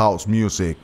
House music.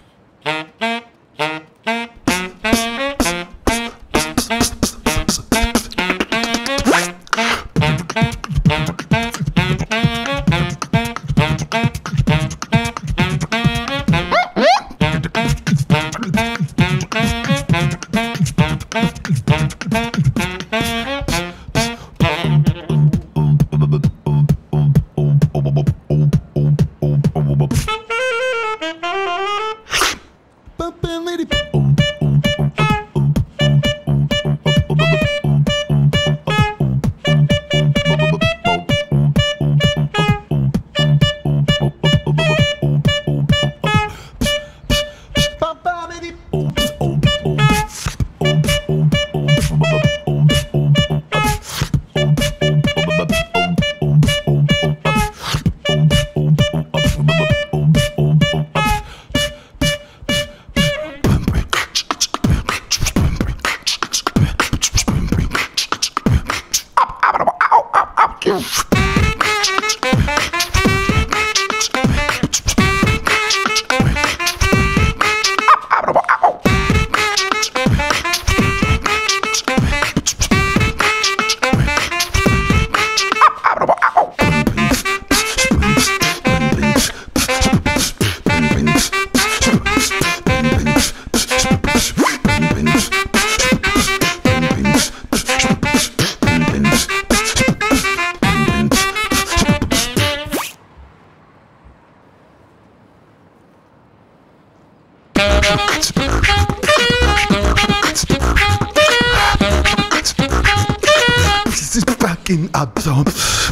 This fucking awesome.